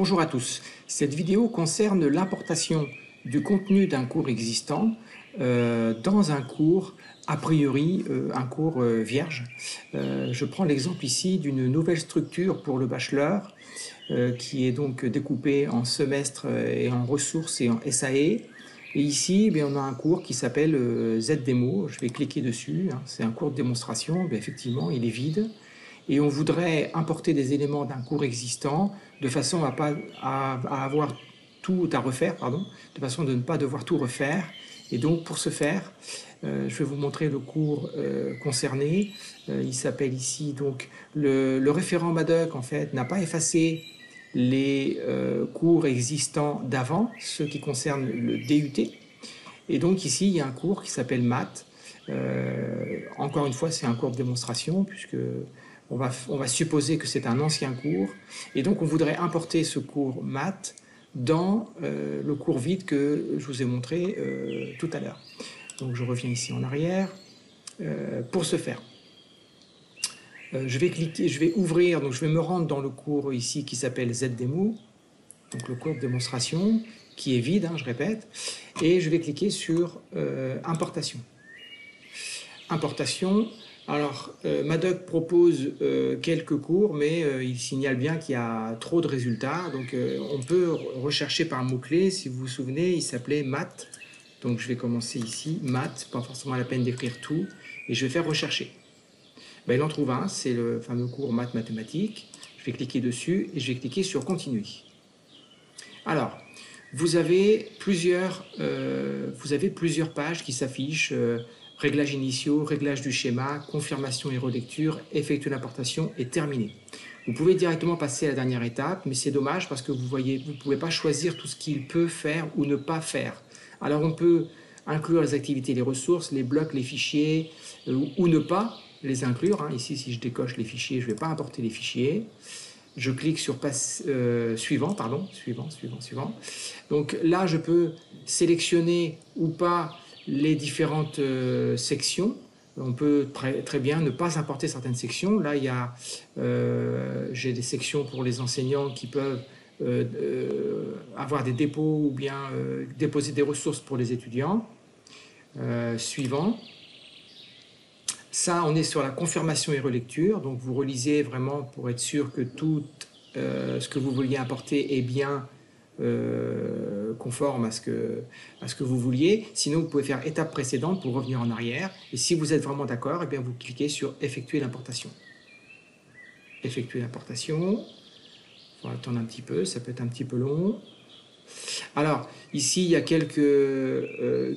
Bonjour à tous. Cette vidéo concerne l'importation du contenu d'un cours existant euh, dans un cours, a priori euh, un cours euh, vierge. je prends l'exemple ici d'une nouvelle structure pour le bachelor qui est donc découpée en semestre et en ressources et en SAE. Et ici, eh on a un cours qui s'appelle ZDemo. Je vais cliquer dessus. Hein. C'est un cours de démonstration. effectivement, il est vide et on voudrait importer des éléments d'un cours existant de façon à, pas, à, avoir tout à refaire, pardon, de façon de ne pas devoir tout refaire. Et donc pour ce faire, euh, je vais vous montrer le cours euh, concerné. Euh, il s'appelle ici donc le, référent Madoc en fait n'a pas effacé les cours existants d'avant, ceux qui concernent le DUT. Et donc ici il y a un cours qui s'appelle Math. encore une fois, c'est un cours de démonstration puisque on va, supposer que c'est un ancien cours, et donc on voudrait importer ce cours maths dans euh, le cours vide que je vous ai montré euh, tout à l'heure. Donc je reviens ici en arrière. Euh, pour ce faire, je vais cliquer, je vais ouvrir, donc je vais me rendre dans le cours ici qui s'appelle ZDemo, donc le cours de démonstration qui est vide, hein, je répète, et je vais cliquer sur importation. Importation, alors, euh, Madoc propose euh, quelques cours, mais euh, il signale bien qu'il y a trop de résultats. Donc, on peut rechercher par mot-clé. Si vous vous souvenez, il s'appelait maths. Donc, je vais commencer ici, maths, pas forcément la peine d'écrire tout, et je vais faire rechercher. Ben, il en trouve un, c'est le fameux cours maths mathématiques. Je vais cliquer dessus et je vais cliquer sur continuer. Alors, vous avez plusieurs, vous avez plusieurs pages qui s'affichent Réglages initiaux, réglage du schéma, confirmation et relecture, effectuer l'importation et terminé. Vous pouvez directement passer à la dernière étape, mais c'est dommage parce que vous voyez, vous ne pouvez pas choisir tout ce qu'il peut faire ou ne pas faire. Alors on peut inclure les activités, les ressources, les blocs, les fichiers, euh, ou ne pas les inclure. Hein. Ici, si je décoche les fichiers, je ne vais pas importer les fichiers. Je clique sur euh, suivant, pardon, suivant, suivant, suivant. Donc là, je peux sélectionner ou pas les différentes euh, sections. On peut très, bien ne pas importer certaines sections. Là, il y a, euh, j'ai des sections pour les enseignants qui peuvent euh, avoir des dépôts ou bien déposer des ressources pour les étudiants. suivant. Ça, on est sur la confirmation et relecture. Donc, vous relisez vraiment pour être sûr que tout ce que vous vouliez importer est bien conforme à ce, que, vous vouliez. Sinon, vous pouvez faire étape précédente pour revenir en arrière. Et si vous êtes vraiment d'accord, eh vous cliquez sur effectuer l'importation. Effectuer l'importation. Il faut attendre un petit peu, ça peut être un petit peu long. Alors, ici, il y a quelques, euh,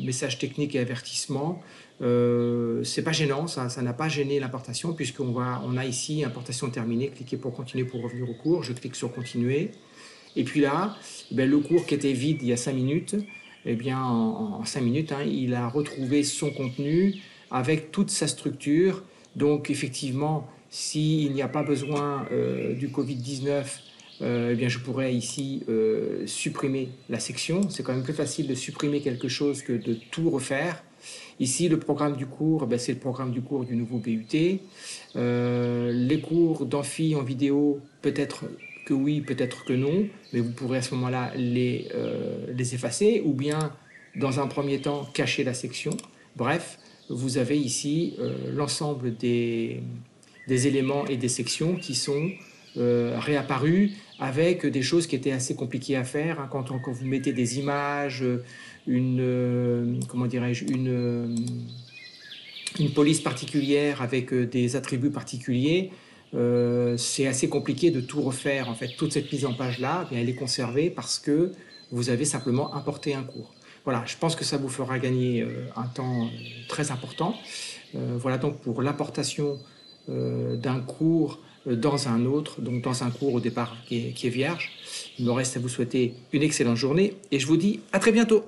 messages techniques et avertissements. Euh, c'est pas gênant, ça, n'a pas gêné l'importation puisqu'on on a ici importation terminée, cliquez pour continuer pour revenir au cours, je clique sur continuer. Et puis là, ben, le cours qui était vide il y a 5 minutes, eh bien, en, 5 minutes, hein, il a retrouvé son contenu avec toute sa structure. Donc effectivement, s'il n'y a pas besoin euh, du Covid-19, euh, eh bien, je pourrais ici euh, supprimer la section. C'est quand même plus facile de supprimer quelque chose que de tout refaire. Ici, le programme du cours, ben, c'est le programme du cours du nouveau BUT. Les cours d'amphi en vidéo, peut-être que oui, peut-être que non, mais vous pourrez à ce moment-là les, euh, les effacer ou bien, dans un premier temps, cacher la section. Bref, vous avez ici euh, l'ensemble des, éléments et des sections qui sont réapparus avec des choses qui étaient assez compliquées à faire. Hein, quand, quand, vous mettez des images, une, euh, comment dirais-je, une, euh, police particulière avec euh, des attributs particuliers, c'est assez compliqué de tout refaire. En fait, toute cette mise en page-là, eh elle est conservée parce que vous avez simplement importé un cours. Voilà, je pense que ça vous fera gagner un temps très important. voilà donc pour l'importation d'un cours dans un autre, donc dans un cours au départ qui est vierge. Il me reste à vous souhaiter une excellente journée et je vous dis à très bientôt.